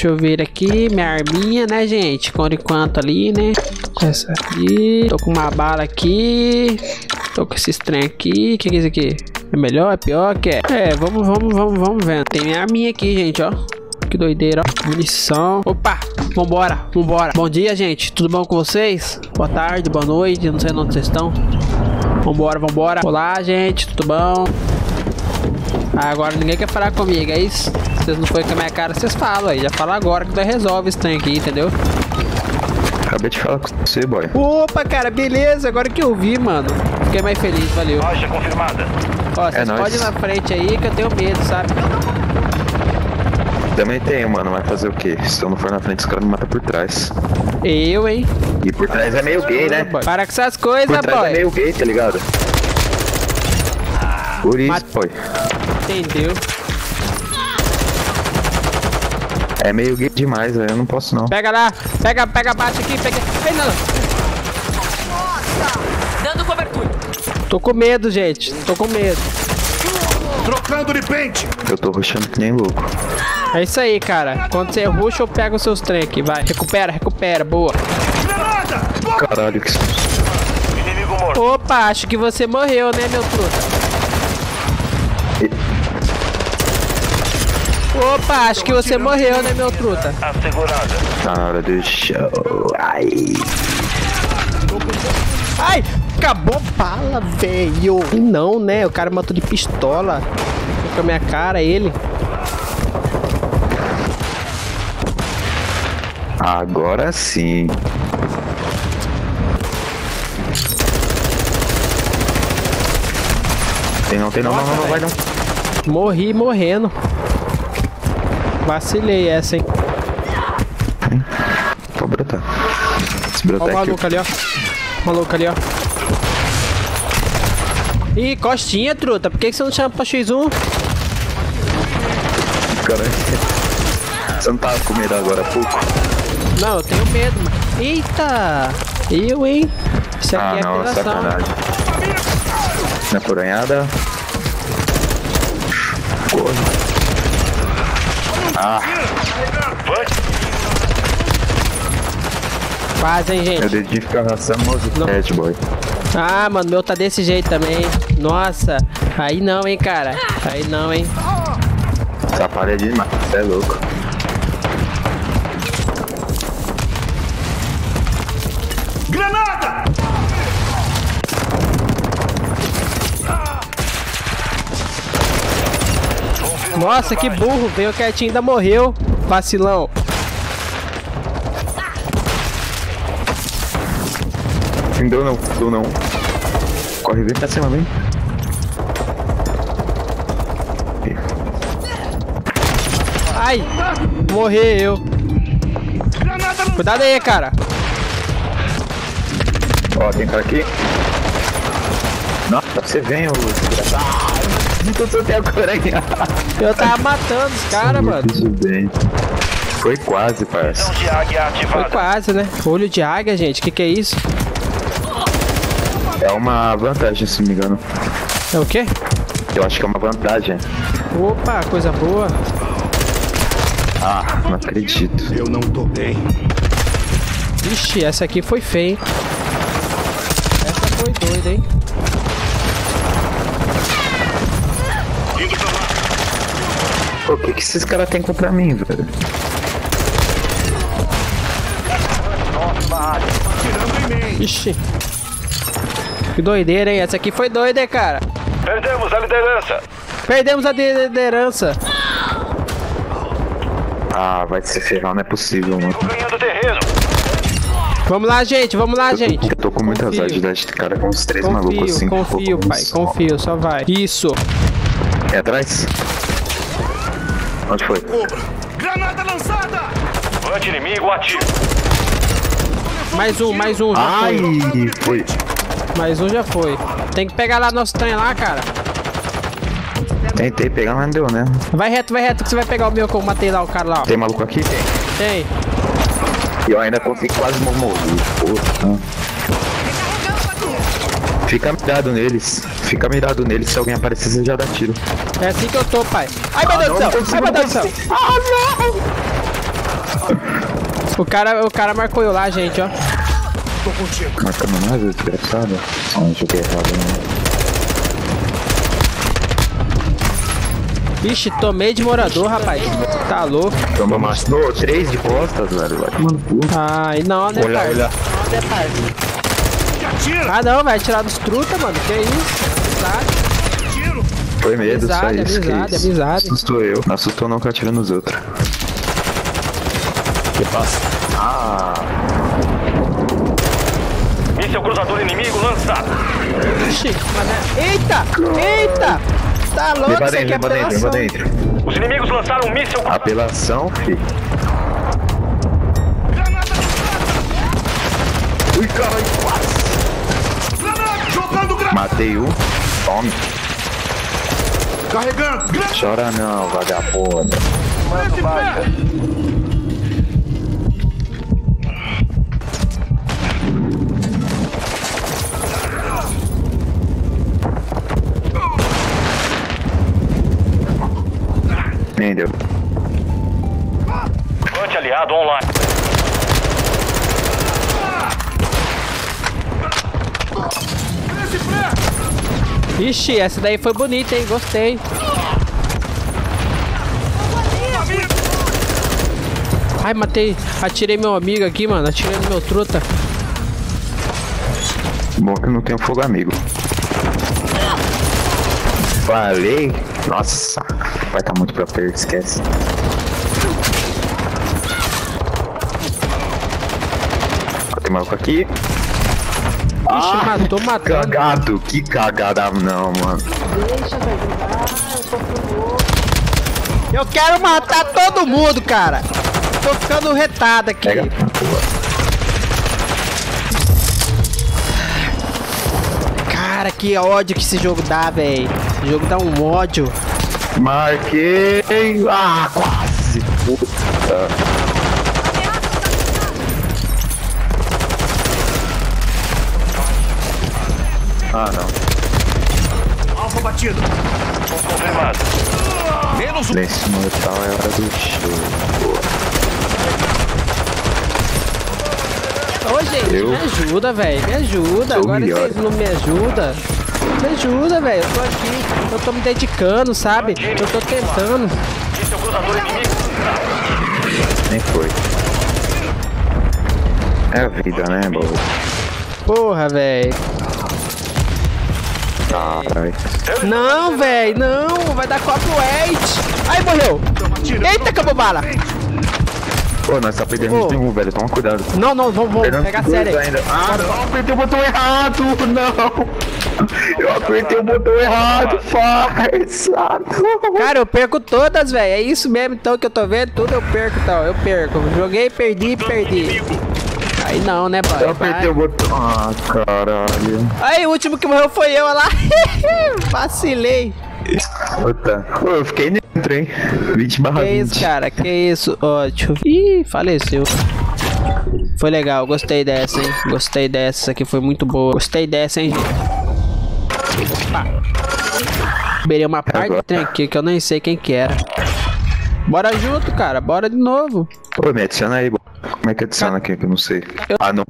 Deixa eu ver aqui minha arminha, né, gente? Por enquanto ali, né? Essa aqui. Tô com uma bala aqui. Tô com esse trem aqui. O que, que é isso aqui? É melhor? É pior? Que é? É, vamos, vamos, vamos, vamos vendo. Tem minha arminha aqui, gente, ó. Que doideira, ó. Munição. Opa! Vambora, vambora. Bom dia, gente. Tudo bom com vocês? Boa tarde, boa noite. Não sei onde vocês estão. Vambora, vambora. Olá, gente. Tudo bom? Ah, agora ninguém quer falar comigo, é isso? Vocês não foi com a minha cara, vocês falam aí. Já fala agora que nós resolve esse trem aqui, entendeu? Acabei de falar com você, boy. Opa, cara, beleza. Agora que eu vi, mano. Fiquei mais feliz, valeu. Baixa confirmada. Ó, vocês É nóis. podem ir na frente aí que eu tenho medo, sabe? Também tenho, mano. Vai fazer o quê? Se eu não for na frente, os caras me matam por trás. Eu, hein? E por trás é meio gay, né? Boy. Para com essas coisas, Por trás é boy. meio gay, tá ligado? Por isso, Mate- boy. Entendeu? É meio gay demais, velho. Eu não posso, não. Pega lá. Pega, pega, bate aqui, pega. Ei, não. Dando cobertura. Tô com medo, gente. Tô com medo. Trocando de pente. Eu tô rushando que nem louco. É isso aí, cara. Quando você ruxa, eu pego os seus trem aqui. Vai. Recupera, recupera. Boa. Caralho, que susto. Opa, acho que você morreu, né, meu truta? Opa, acho que você morreu, né, meu truta? Assegurada. Tá na hora do show. Ai. Ai, acabou a bala, velho. Não, né? O cara matou de pistola. Com a minha cara, ele. Agora sim. Tem não, tem não, não, não, não, vai não. Morri morrendo. Vacilei essa, hein? Pode brotar. Se Ó o brotar aqui, maluco ali, ó. Maluco ali, ó. Ih, costinha, truta. Por que que você não chama pra X1? caralho. Você não tava com medo agora há pouco? Não, eu tenho medo, mano. Eita! Eu, hein? Isso aqui Ah, é não, apelação. sacanagem. Na coronhada. Corre. Ah, Quase, hein, meu gente? dedinho fica arrastando mosquete, boy. Ah, mano, meu tá desse jeito também. Nossa, aí não, hein, cara. Aí não, hein. Essa palha é demais, você é louco. Granada! Nossa, que burro. Veio quietinho ainda morreu. Vacilão. Não deu não, deu não. Corre, vem pra cima, vem. Ai, morrer eu. Cuidado aí, cara. Ó, tem cara aqui. Nossa, você vem, ô desgraçado. Então você tem a coranha. Eu tava matando os caras, mano. Tudo bem. Foi quase, parça. Foi quase, né? Olho de águia, gente. Que que é isso? É uma vantagem, se não me engano. É o quê? Eu acho que é uma vantagem. Opa, coisa boa. Ah, não acredito. Eu não tô bem. Ixi, essa aqui foi feia, hein? Essa foi doida, hein? Indo pra lá. Pô, o que, que esses caras têm contra mim, velho? Ixi. Que doideira, hein? Essa aqui foi doida, hein, cara? Perdemos a liderança. Perdemos a liderança. Ah, vai se ferrar, não é possível, mano. Tô ganhando terreno. Vamos lá, gente. Vamos lá, Eu tô, gente. eu tô com muita Confio. azar de dar de cara com uns três malucos Confio, assim. confio, pô, pai. Confio, só vai. Isso. É atrás? Onde foi? Granada lançada. Ante inimigo ativo. Mais um, mais um. Ai, foi. Mais um já foi. Tem que pegar lá nosso trem lá, cara. Tentei pegar, mas não deu, né? Vai reto, vai reto que você vai pegar o meu que eu matei lá o cara lá. ó. Tem maluco aqui? Tem. E eu ainda consegui quase morrer. Fica mirado neles. Fica mirado neles. Se alguém aparecer, você já dá tiro. É assim que eu tô, pai. Ai, meu Deus do céu. Ai, meu Deus do céu. Ah, não! O cara, o cara marcou eu lá, gente, ó. Tô contigo. Marcando mais, desgraçado. Ah, joguei errado, né? Ixi, tomei de morador, rapaz. Tá louco. Toma mais. No, três de costas, velho. Vai tomando cu. Ai, não, né, Olha, parça? olha. Não! Ah, não, vai tirar dos truta, mano. Que isso? Tiro! Foi medo, só Amizade, isso. que amizade, isso. amizade. Assustou eu. Não assustou não que eu atiro nos outros. Que passa? Ah, Míssel cruzador inimigo lançado. Ixi, é... Eita! Eita! Tá louco, leva isso aqui dentro, é leva dentro, leva apelação. dentro. Os inimigos lançaram um cruzador. Apelação, fi. Ui, caralho! Matei um. Tome. Carregando! Chora não, vagabundo. Esse pé! Entendeu? Anti-aliado online. Esse pé! Ixi, essa daí foi bonita, hein? Gostei. Ai, matei. Atirei meu amigo aqui, mano. Atirei no meu truta. Bom que eu não tenho fogo amigo. Falei. Nossa, vai estar muito pra perto, esquece. Tem maluco aqui. Ixi, matou, matando. Cagado, que cagada não, mano. Eu quero matar todo mundo, cara. Tô ficando retado aqui. Pega. Cara, que ódio que esse jogo dá, velho. Esse jogo dá um ódio. Marquei. Ah, quase. Puta. Ah, não. Alfa batido. Confirmado. Menos um. Silêncio mortal é hora do show. Ô, gente, Eu? me ajuda, velho. Me ajuda. Sou Agora melhor. vocês não me ajudam. Me ajuda, velho. Eu tô aqui. Eu tô me dedicando, sabe? Eu tô tentando. Nem foi. É a vida, né, bobo? Porra, velho. Não, velho. Não. Vai dar copyright. Ai, morreu. Eita, acabou bala. Pô, nós tá perdendo Ô. de um, velho. Toma cuidado. Não, não. Vamos, vamos. Pegar sério aí. ainda. Ah, não. Apertei o botão errado. Não. Eu apertei o botão errado, farsa. Não. Cara, eu perco todas, velho. É isso mesmo, então, que eu tô vendo. Tudo eu perco, então. Eu perco. Joguei, perdi, perdi. Aí não, né, pai? Eu apertei o botão. Ah, caralho. Aí, o último que morreu foi eu olha lá. Vacilei. Puta. Eu fiquei hein? 20 barra Que 20. isso, cara? Que isso? Ótimo. Ih, faleceu. Foi legal, gostei dessa, hein? Gostei dessa, essa aqui foi muito boa. Gostei dessa, hein, gente? Pá. Liberei uma parte do trem aqui que eu nem sei quem que era. Bora junto, cara. Bora de novo. Pô, me adiciona aí, Como é que adiciona aqui que eu não sei? Ah, não.